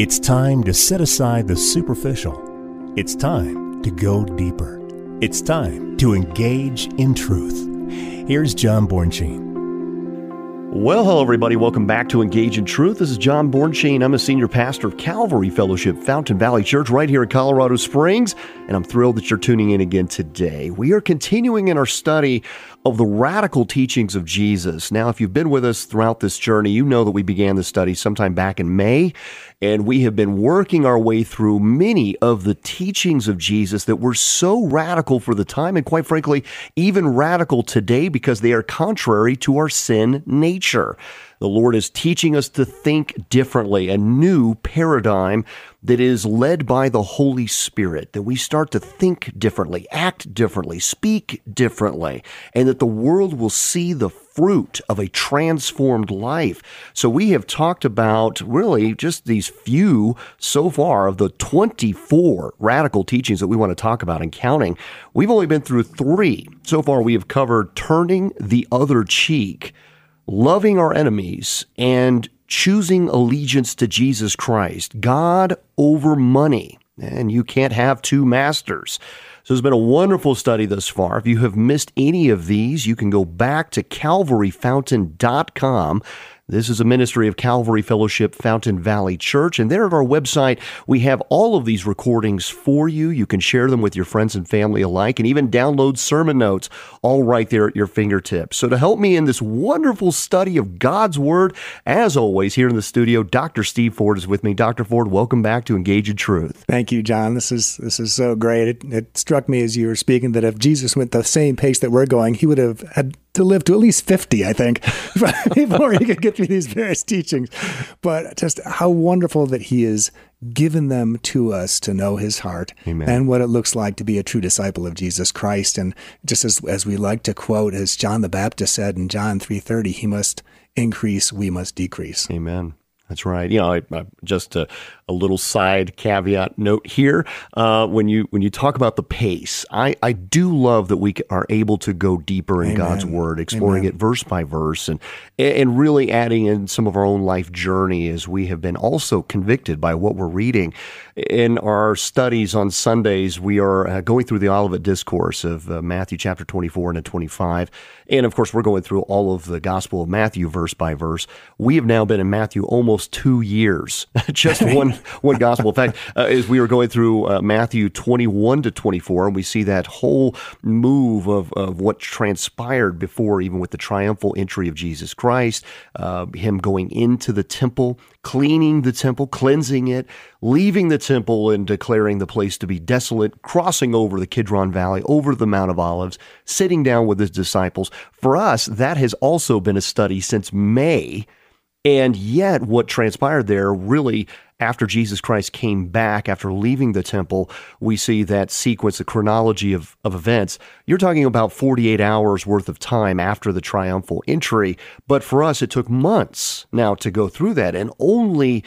It's time to set aside the superficial. It's time to go deeper. It's time to engage in truth. Here's John Bornschein. Well, hello, everybody. Welcome back to Engage in Truth. This is John Bornschein. I'm a senior pastor of Calvary Fellowship, Fountain Valley Church, right here in Colorado Springs, and I'm thrilled that you're tuning in again today. We are continuing in our study of the radical teachings of Jesus. Now, if you've been with us throughout this journey, you know that we began the study sometime back in May, and we have been working our way through many of the teachings of Jesus that were so radical for the time, and quite frankly, even radical today because they are contrary to our sin nature. The Lord is teaching us to think differently, a new paradigm that is led by the Holy Spirit, that we start to think differently, act differently, speak differently, and that the world will see the fruit of a transformed life. So we have talked about really just these few so far of the 24 radical teachings that we want to talk about and counting. We've only been through three. So far, we have covered turning the other cheek loving our enemies and choosing allegiance to Jesus Christ, God over money. And you can't have two masters. So it's been a wonderful study thus far. If you have missed any of these, you can go back to calvaryfountain.com this is a ministry of Calvary Fellowship Fountain Valley Church. And there at our website, we have all of these recordings for you. You can share them with your friends and family alike and even download sermon notes all right there at your fingertips. So to help me in this wonderful study of God's Word, as always, here in the studio, Dr. Steve Ford is with me. Dr. Ford, welcome back to Engage in Truth. Thank you, John. This is this is so great. It, it struck me as you were speaking that if Jesus went the same pace that we're going, he would have had to live to at least 50, I think, before he could get through these various teachings. But just how wonderful that he has given them to us to know his heart Amen. and what it looks like to be a true disciple of Jesus Christ. And just as, as we like to quote, as John the Baptist said in John 3.30, he must increase, we must decrease. Amen. That's right. You know, I, I, just a, a, little side caveat note here. Uh, when you when you talk about the pace, I, I do love that we are able to go deeper in Amen. God's Word, exploring Amen. it verse by verse, and and really adding in some of our own life journey as we have been also convicted by what we're reading in our studies on Sundays. We are uh, going through the Olivet Discourse of uh, Matthew chapter twenty four and twenty five, and of course we're going through all of the Gospel of Matthew verse by verse. We have now been in Matthew almost two years, just one one gospel. In fact, uh, as we were going through uh, Matthew twenty one to twenty four, and we see that whole move of of what transpired before, even with the triumphal entry of Jesus Christ, uh, him going into the temple, cleaning the temple, cleansing it, leaving the temple and declaring the place to be desolate, crossing over the Kidron Valley, over the Mount of Olives, sitting down with his disciples. For us, that has also been a study since May and yet, what transpired there really after Jesus Christ came back, after leaving the temple, we see that sequence, the chronology of, of events. You're talking about 48 hours worth of time after the triumphal entry. But for us, it took months now to go through that. And only,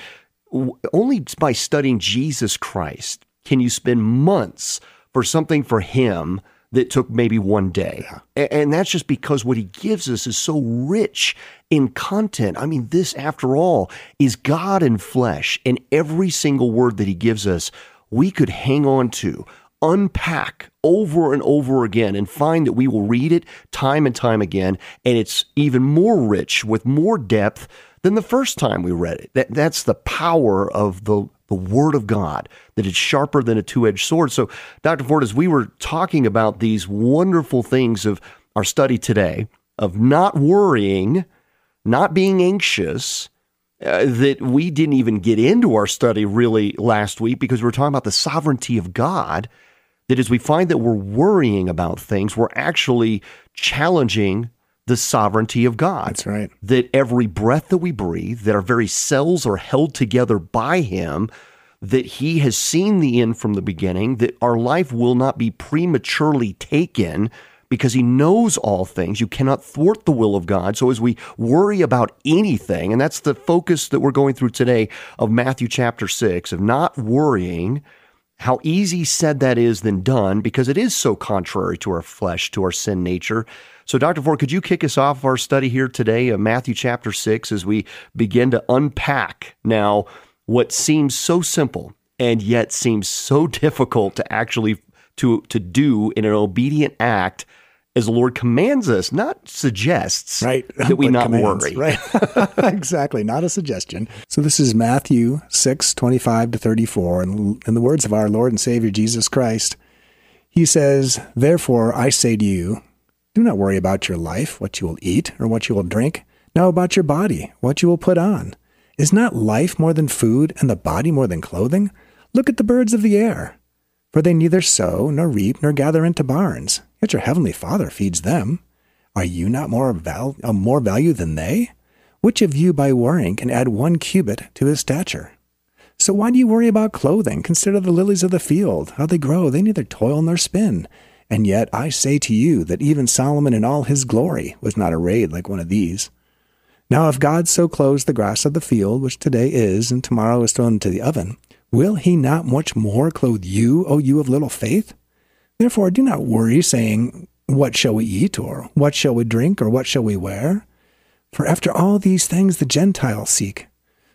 only by studying Jesus Christ can you spend months for something for Him that took maybe one day. Yeah. And that's just because what he gives us is so rich in content. I mean, this, after all, is God in flesh. And every single word that he gives us, we could hang on to, unpack over and over again, and find that we will read it time and time again. And it's even more rich with more depth than the first time we read it. That, that's the power of the the Word of God, that it's sharper than a two edged sword. So, Dr. Ford, as we were talking about these wonderful things of our study today, of not worrying, not being anxious, uh, that we didn't even get into our study really last week because we were talking about the sovereignty of God. That as we find that we're worrying about things, we're actually challenging the sovereignty of God. That's right. That every breath that we breathe, that our very cells are held together by Him, that He has seen the end from the beginning, that our life will not be prematurely taken because He knows all things. You cannot thwart the will of God. So as we worry about anything, and that's the focus that we're going through today of Matthew chapter 6, of not worrying how easy said that is than done because it is so contrary to our flesh, to our sin nature. So, Dr. Ford, could you kick us off our study here today of Matthew chapter 6 as we begin to unpack now what seems so simple and yet seems so difficult to actually to to do in an obedient act as the Lord commands us, not suggests right. that we not commands, worry. Right. exactly. Not a suggestion. So this is Matthew 6, 25 to 34. And in the words of our Lord and Savior Jesus Christ, he says, Therefore I say to you, do not worry about your life, what you will eat or what you will drink. Now about your body, what you will put on. Is not life more than food and the body more than clothing? Look at the birds of the air. For they neither sow, nor reap, nor gather into barns, yet your heavenly Father feeds them. Are you not more of, val- of more value than they? Which of you by worrying can add one cubit to his stature? So why do you worry about clothing? Consider the lilies of the field, how they grow, they neither toil nor spin. And yet I say to you that even Solomon in all his glory was not arrayed like one of these. Now if God so clothes the grass of the field, which today is, and tomorrow is thrown into the oven, Will he not much more clothe you, O you of little faith? Therefore do not worry, saying, What shall we eat, or what shall we drink, or what shall we wear? For after all these things the Gentiles seek.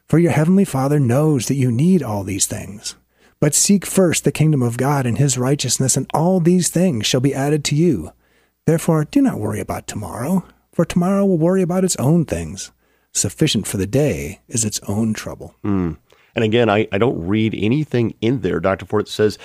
For your heavenly Father knows that you need all these things. But seek first the kingdom of God and his righteousness, and all these things shall be added to you. Therefore do not worry about tomorrow, for tomorrow will worry about its own things. Sufficient for the day is its own trouble. Mm. And again, I, I don't read anything in there, Dr. Ford, that says,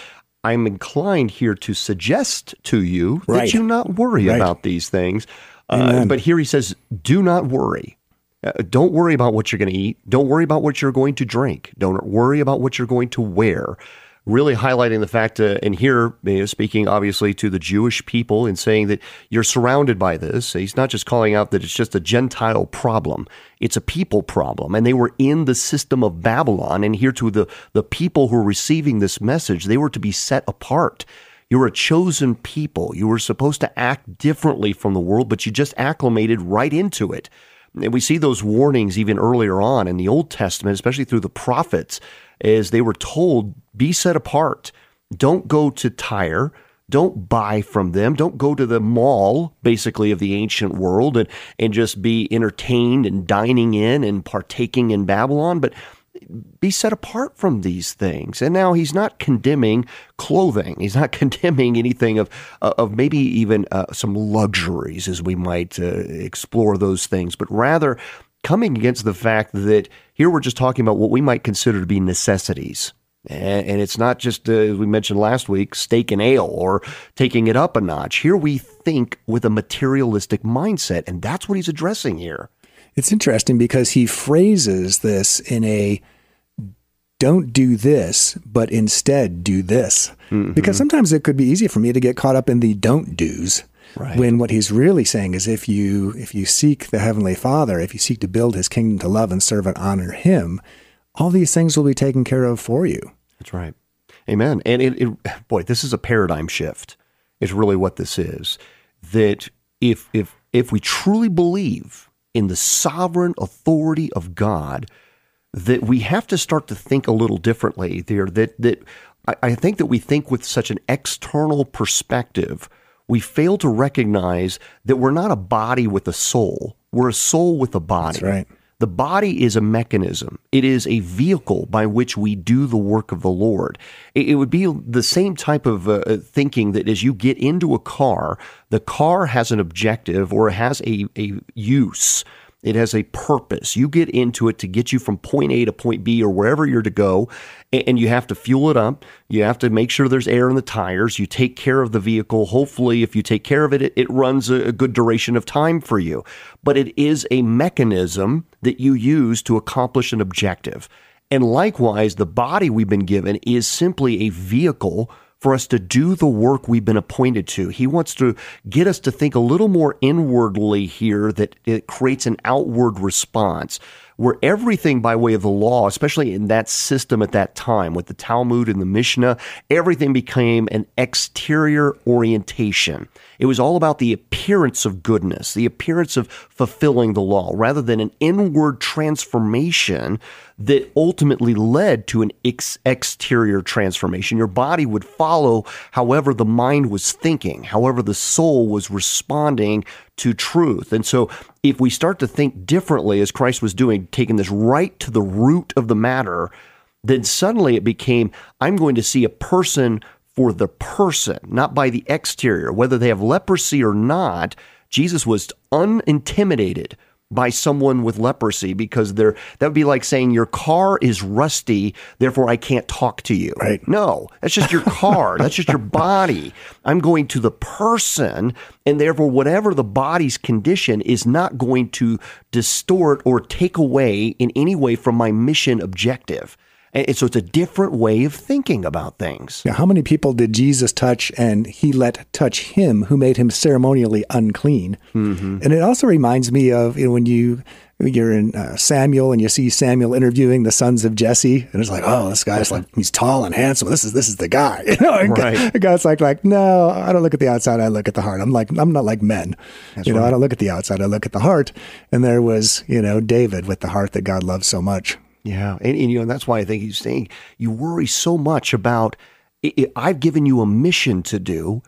I'm inclined here to suggest to you right. that you not worry right. about these things. Uh, but here he says, do not worry. Uh, don't worry about what you're going to eat. Don't worry about what you're going to drink. Don't worry about what you're going to wear really highlighting the fact, uh, and here you know, speaking obviously to the Jewish people and saying that you're surrounded by this. He's not just calling out that it's just a Gentile problem; it's a people problem, and they were in the system of Babylon. And here to the the people who are receiving this message, they were to be set apart. You were a chosen people. You were supposed to act differently from the world, but you just acclimated right into it. And we see those warnings even earlier on in the Old Testament, especially through the prophets, as they were told, be set apart. Don't go to Tyre. Don't buy from them. Don't go to the mall, basically, of the ancient world and, and just be entertained and dining in and partaking in Babylon, but be set apart from these things. And now he's not condemning clothing. He's not condemning anything of of maybe even uh, some luxuries as we might uh, explore those things, but rather coming against the fact that here we're just talking about what we might consider to be necessities. And it's not just, uh, as we mentioned last week, steak and ale or taking it up a notch. Here we think with a materialistic mindset, and that's what he's addressing here. It's interesting because he phrases this in a don't do this, but instead do this. Mm-hmm. Because sometimes it could be easy for me to get caught up in the don't do's. Right. When what he's really saying is if you if you seek the heavenly Father, if you seek to build his kingdom to love and serve and honor him, all these things will be taken care of for you. That's right. Amen. And it, it boy, this is a paradigm shift. Is really what this is. That if if if we truly believe in the sovereign authority of God, that we have to start to think a little differently there. That that I, I think that we think with such an external perspective, we fail to recognize that we're not a body with a soul. We're a soul with a body. That's right. The body is a mechanism. It is a vehicle by which we do the work of the Lord. It, would be the same type of uh, thinking that as you get into a car, the car has an objective or has a, a use. It has a purpose. You get into it to get you from point A to point B or wherever you're to go, and you have to fuel it up. You have to make sure there's air in the tires. You take care of the vehicle. Hopefully, if you take care of it, it, runs a good duration of time for you. But it is a mechanism that you use to accomplish an objective. And likewise, the body we've been given is simply a vehicle for us to do the work we've been appointed to. He wants to get us to think a little more inwardly here that it creates an outward response where everything by way of the law, especially in that system at that time with the Talmud and the Mishnah, everything became an exterior orientation. It was all about the appearance of goodness, the appearance of fulfilling the law, rather than an inward transformation that ultimately led to an ex- exterior transformation. Your body would follow however the mind was thinking, however the soul was responding to truth. And so, if we start to think differently, as Christ was doing, taking this right to the root of the matter, then suddenly it became I'm going to see a person for the person, not by the exterior, whether they have leprosy or not. Jesus was unintimidated by someone with leprosy because they're that would be like saying your car is rusty, therefore I can't talk to you. Right. No, that's just your car. that's just your body. I'm going to the person, and therefore whatever the body's condition is not going to distort or take away in any way from my mission objective. And so it's a different way of thinking about things. Now, how many people did Jesus touch and he let touch him who made him ceremonially unclean? Mm-hmm. And it also reminds me of you know, when you you're in uh, Samuel and you see Samuel interviewing the sons of Jesse, and it's like, oh, this guy's like he's tall and handsome. This is this is the guy. You know, and right. God's like, like, no, I don't look at the outside. I look at the heart. I'm like, I'm not like men. That's you know, right. I don't look at the outside. I look at the heart. And there was, you know, David with the heart that God loves so much. Yeah, and, and you know that's why I think he's saying you worry so much about. I've given you a mission to do,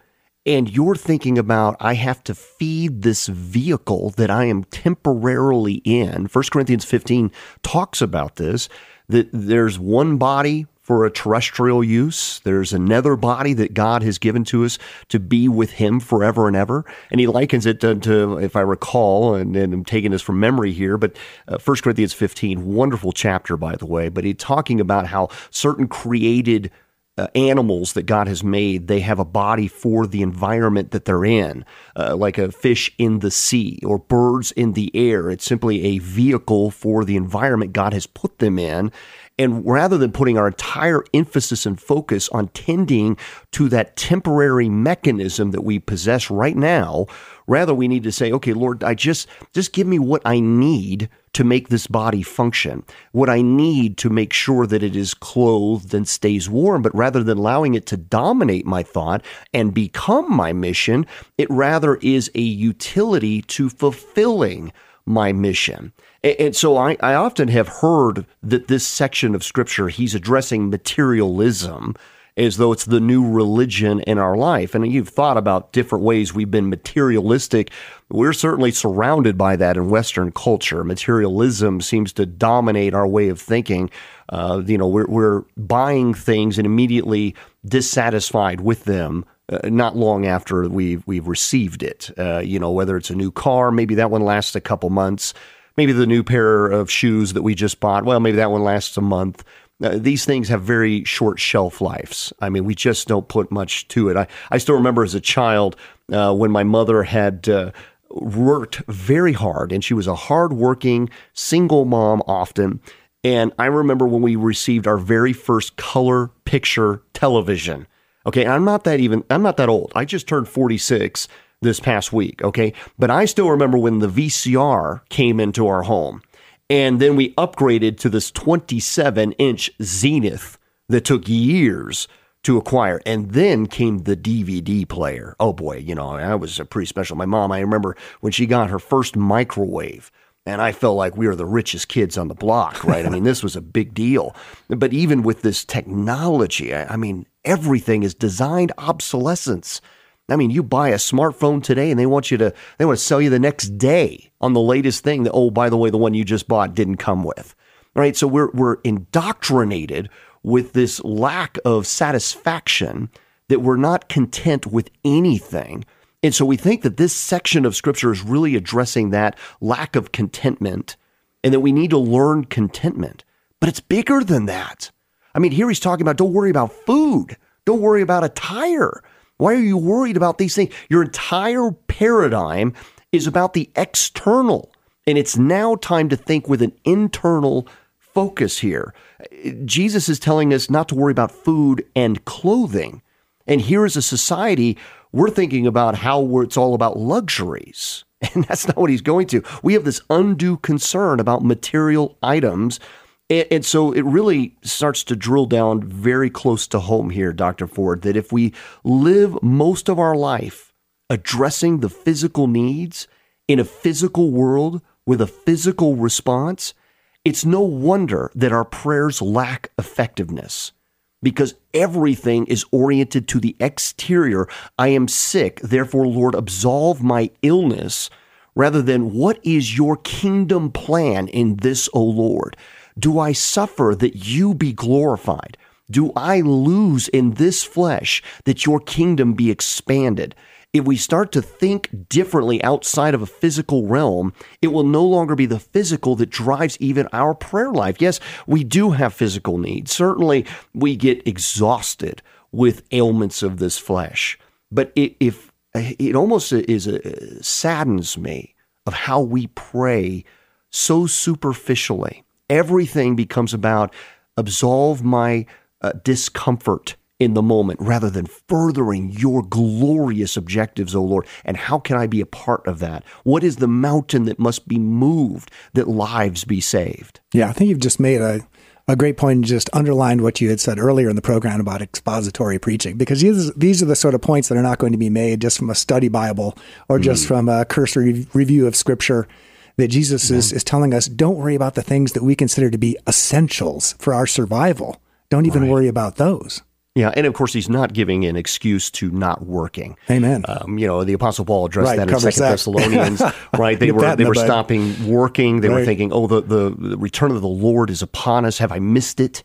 and you're thinking about I have to feed this vehicle that I am temporarily in. 1 Corinthians 15 talks about this. That there's one body for a terrestrial use. There's another body that God has given to us to be with Him forever and ever. And He likens it to, to if I recall, and, and, I'm taking this from memory here, but uh, 1 Corinthians 15, wonderful chapter, by the way, but He's talking about how certain created uh, animals that God has made, they have a body for the environment that they're in, uh, like a fish in the sea or birds in the air. It's simply a vehicle for the environment God has put them in. And rather than putting our entire emphasis and focus on tending to that temporary mechanism that we possess right now, rather we need to say, okay, Lord, I just just give me what I need to make this body function, what I need to make sure that it is clothed and stays warm. But rather than allowing it to dominate my thought and become my mission, it rather is a utility to fulfilling my mission. And so I, I, often have heard that this section of scripture, he's addressing materialism as though it's the new religion in our life. And you've thought about different ways we've been materialistic. We're certainly surrounded by that in Western culture. Materialism seems to dominate our way of thinking. Uh, you know, we're, we're buying things and immediately dissatisfied with them uh, not long after we've we've received it. Uh, you know, whether it's a new car, maybe that one lasts a couple months. Maybe the new pair of shoes that we just bought, well, maybe that one lasts a month. Uh, these things have very short shelf lives. I mean, we just don't put much to it. I, I still remember as a child uh, when my mother had uh, worked very hard, and she was a hardworking single mom often. And I remember when we received our very first color picture television. Okay, I'm not that even, I'm not that old. I just turned 46 this past week. Okay, but I still remember when the VCR came into our home. And then we upgraded to this 27 inch Zenith that took years to acquire. And then came the DVD player. Oh boy, you know, that was a pretty special. My mom, I remember when she got her first microwave. And I felt like we were the richest kids on the block, right? I mean, this was a big deal. But even with this technology, I, I mean, everything is designed obsolescence. I mean, you buy a smartphone today and they want you to, they want to sell you the next day on the latest thing that, oh, by the way, the one you just bought didn't come with. All right. So we're, we're indoctrinated with this lack of satisfaction that we're not content with anything. And so we think that this section of scripture is really addressing that lack of contentment and that we need to learn contentment. But it's bigger than that. I mean, here he's talking about don't worry about food, don't worry about attire. Why are you worried about these things? Your entire paradigm is about the external. And it's now time to think with an internal focus here. Jesus is telling us not to worry about food and clothing. And here is a society, we're thinking about how it's all about luxuries. And that's not what he's going to. We have this undue concern about material items. And, and, so it really starts to drill down very close to home here, Dr. Ford, that if we live most of our life addressing the physical needs in a physical world with a physical response, it's no wonder that our prayers lack effectiveness because everything is oriented to the exterior. I am sick, therefore, Lord, absolve my illness, rather than what is your kingdom plan in this, O Lord? Do I suffer that you be glorified? Do I lose in this flesh that your kingdom be expanded? If we start to think differently outside of a physical realm, it will no longer be the physical that drives even our prayer life. Yes, we do have physical needs. Certainly, we get exhausted with ailments of this flesh. But if it almost is a, saddens me of how we pray so superficially. Everything becomes about absolve my uh, discomfort in the moment rather than furthering your glorious objectives, O Lord. And how can I be a part of that? What is the mountain that must be moved that lives be saved? Yeah, I think you've just made a a great point and just underlined what you had said earlier in the program about expository preaching, because these, these are the sort of points that are not going to be made just from a study Bible or just mm. from a cursory review of Scripture. That Jesus is, is telling us don't worry about the things that we consider to be essentials for our survival. Don't even right. worry about those. Yeah, and of course, he's not giving an excuse to not working. Amen. Um, you know, the Apostle Paul addressed right, that in Second Thessalonians. right, they were they were stopping working. They right. were thinking, "Oh, the, the, the return of the Lord is upon us. Have I missed it?"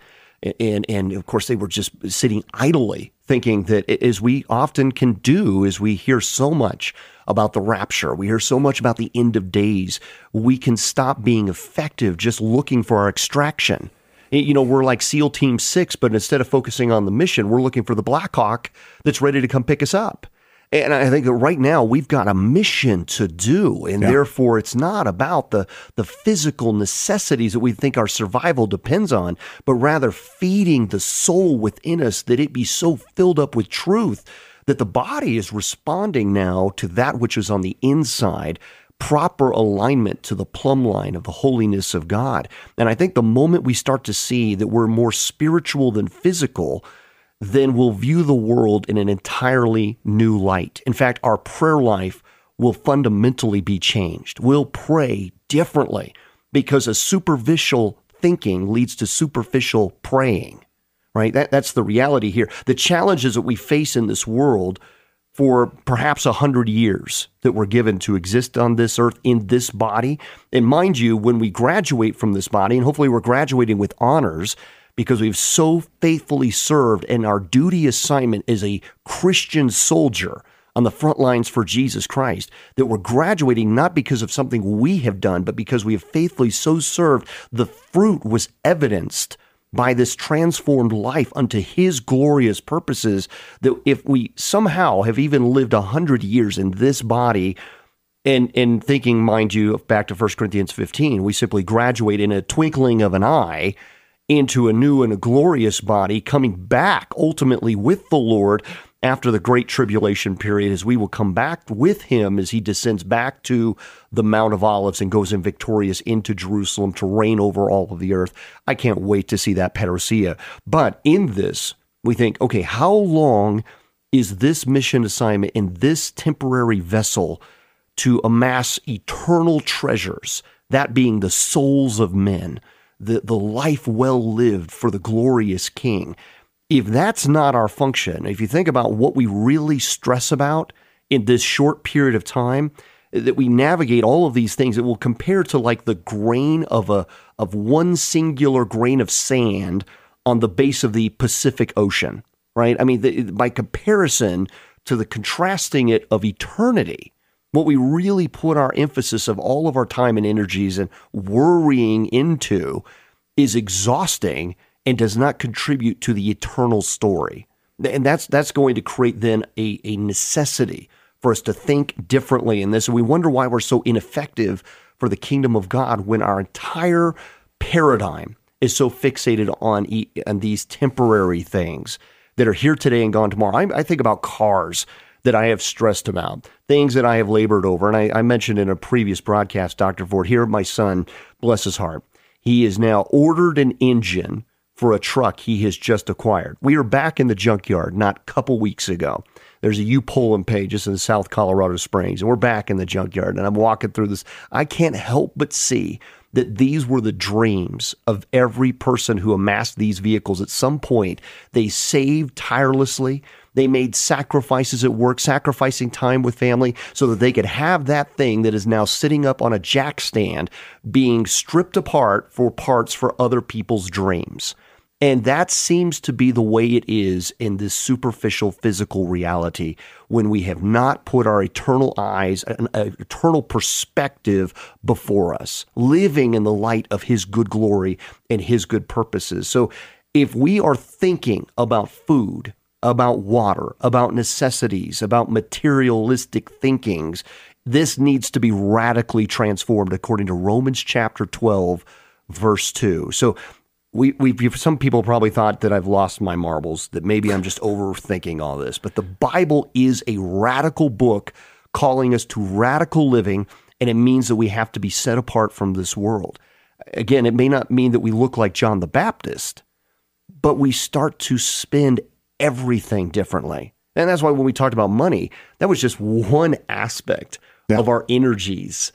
And and of course, they were just sitting idly, thinking that as we often can do, as we hear so much about the rapture, we hear so much about the end of days, we can stop being effective just looking for our extraction. You know, we're like SEAL Team Six, but instead of focusing on the mission, we're looking for the Black Hawk that's ready to come pick us up. And I think that right now we've got a mission to do, and yeah. therefore it's not about the the physical necessities that we think our survival depends on, but rather feeding the soul within us that it be so filled up with truth that the body is responding now to that which is on the inside proper alignment to the plumb line of the holiness of God. And I think the moment we start to see that we're more spiritual than physical, then we'll view the world in an entirely new light. In fact, our prayer life will fundamentally be changed. We'll pray differently because a superficial thinking leads to superficial praying, right? That, that's the reality here. The challenges that we face in this world for perhaps a hundred years that we're given to exist on this earth in this body. And mind you, when we graduate from this body, and hopefully we're graduating with honors because we've so faithfully served, and our duty assignment is a Christian soldier on the front lines for Jesus Christ, that we're graduating not because of something we have done, but because we have faithfully so served. The fruit was evidenced by this transformed life unto his glorious purposes that if we somehow have even lived a hundred years in this body and and thinking mind you back to 1 corinthians 15 we simply graduate in a twinkling of an eye into a new and a glorious body coming back ultimately with the lord after the great tribulation period as we will come back with him as he descends back to the Mount of Olives and goes in victorious into Jerusalem to reign over all of the earth. I can't wait to see that parousia. But in this, we think, okay, how long is this mission assignment in this temporary vessel to amass eternal treasures, that being the souls of men, the, the life well lived for the glorious King? if that's not our function, if you think about what we really stress about in this short period of time, that we navigate all of these things, it will compare to like the grain of a of one singular grain of sand on the base of the Pacific Ocean, right? I mean, the, by comparison to the contrasting it of eternity, what we really put our emphasis of all of our time and energies and worrying into is exhausting and does not contribute to the eternal story. And that's that's going to create then a, a necessity for us to think differently in this. And we wonder why we're so ineffective for the kingdom of God when our entire paradigm is so fixated on, on these temporary things that are here today and gone tomorrow. I, I think about cars that I have stressed about, things that I have labored over. And I, I mentioned in a previous broadcast, Dr. Ford, here, my son, bless his heart, he has now ordered an engine for a truck he has just acquired. We are back in the junkyard not a couple weeks ago. There's a U Pull and Pay just in South Colorado Springs, and we're back in the junkyard. And I'm walking through this. I can't help but see that these were the dreams of every person who amassed these vehicles at some point. They saved tirelessly. They made sacrifices at work, sacrificing time with family so that they could have that thing that is now sitting up on a jack stand being stripped apart for parts for other people's dreams. And that seems to be the way it is in this superficial physical reality when we have not put our eternal eyes, an, an eternal perspective before us, living in the light of His good glory and His good purposes. So if we are thinking about food, about water, about necessities, about materialistic thinkings, this needs to be radically transformed according to Romans chapter 12, verse 2. So we, we some people probably thought that I've lost my marbles, that maybe I'm just overthinking all this, but the Bible is a radical book calling us to radical living, and it means that we have to be set apart from this world. Again, it may not mean that we look like John the Baptist, but we start to spend everything differently. And that's why when we talked about money, that was just one aspect yeah. of our energies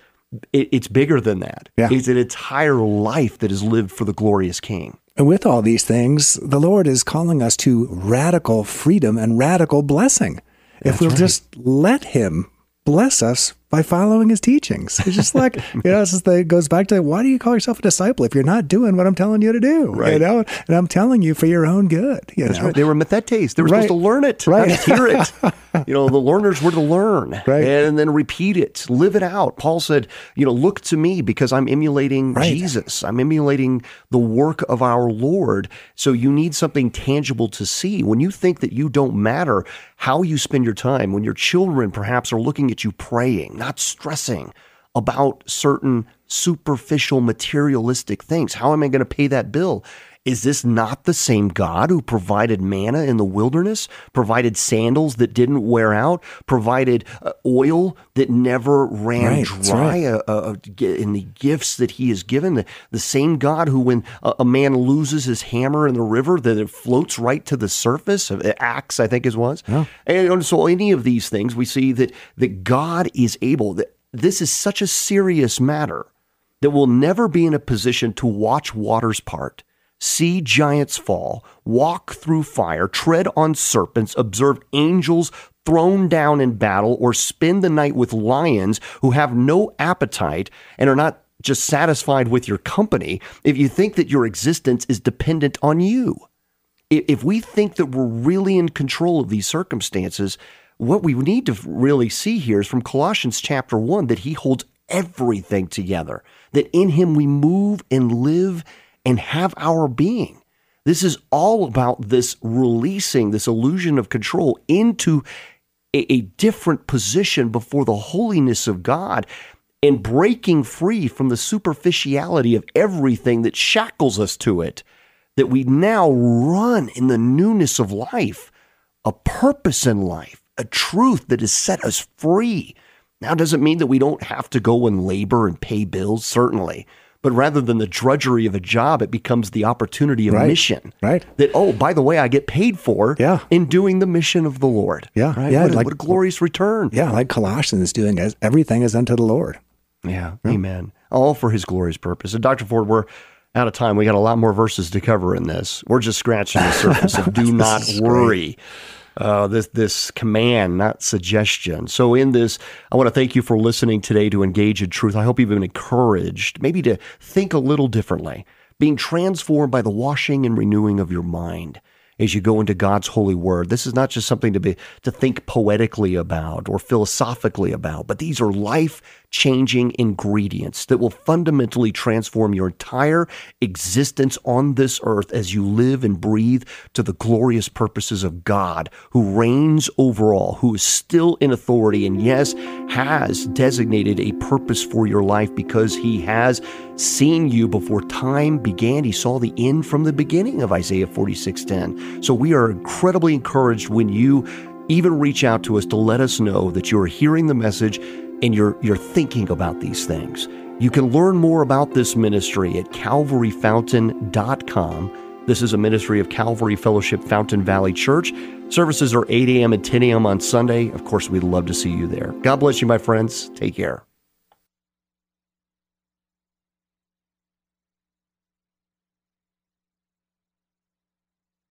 it, it's bigger than that. Yeah. It's an entire life that is lived for the glorious King. And with all these things, the Lord is calling us to radical freedom and radical blessing. That's if we'll right. just let Him bless us by following his teachings. It's just like, you know, it goes back to why do you call yourself a disciple if you're not doing what I'm telling you to do? Right. You know, and I'm telling you for your own good. You That's know? right. They were mathetes. They were right. supposed to learn it, right. not hear it. you know, the learners were to learn right. and then repeat it, live it out. Paul said, you know, look to me because I'm emulating right. Jesus. I'm emulating the work of our Lord. So you need something tangible to see. When you think that you don't matter, how you spend your time, when your children perhaps are looking at you praying, not stressing about certain superficial materialistic things. How am I going to pay that bill? Is this not the same God who provided manna in the wilderness, provided sandals that didn't wear out, provided uh, oil that never ran right, dry right. uh, uh, in the gifts that He has given? The, the same God who, when a, a, man loses his hammer in the river, that it floats right to the surface, uh, axe, I think is was. Yeah. And so, any of these things, we see that that God is able. That this is such a serious matter that we'll never be in a position to watch waters part see giants fall, walk through fire, tread on serpents, observe angels thrown down in battle, or spend the night with lions who have no appetite and are not just satisfied with your company if you think that your existence is dependent on you. If we think that we're really in control of these circumstances, what we need to really see here is from Colossians chapter 1 that he holds everything together, that in him we move and live and have our being. This is all about this releasing this illusion of control into a, a, different position before the holiness of God and breaking free from the superficiality of everything that shackles us to it. That we now run in the newness of life, a purpose in life, a truth that has set us free. Now, doesn't mean that we don't have to go and labor and pay bills, certainly but rather than the drudgery of a job, it becomes the opportunity of right. mission. Right. That, oh, by the way, I get paid for yeah. in doing the mission of the Lord. Yeah. Right? Yeah. What, like, what a glorious return. Yeah. Like Colossians doing as everything is unto the Lord. Yeah, yeah. Amen. All for his glorious purpose. And Dr. Ford, we're out of time. We got a lot more verses to cover in this. We're just scratching the surface. So do not worry. Great uh, this this command, not suggestion. So in this, I want to thank you for listening today to Engage in Truth. I hope you've been encouraged, maybe to think a little differently, being transformed by the washing and renewing of your mind as you go into God's holy word. This is not just something to be to think poetically about or philosophically about, but these are life-changing ingredients that will fundamentally transform your entire existence on this earth as you live and breathe to the glorious purposes of God, who reigns over all, who is still in authority and yes, has designated a purpose for your life because he has seen you before time began. He saw the end from the beginning of Isaiah 46:10. So we are incredibly encouraged when you even reach out to us to let us know that you're hearing the message and you're you're thinking about these things. You can learn more about this ministry at calvaryfountain.com. This is a ministry of Calvary Fellowship Fountain Valley Church. Services are 8 a.m. and 10 a.m. on Sunday. Of course, we'd love to see you there. God bless you, my friends. Take care.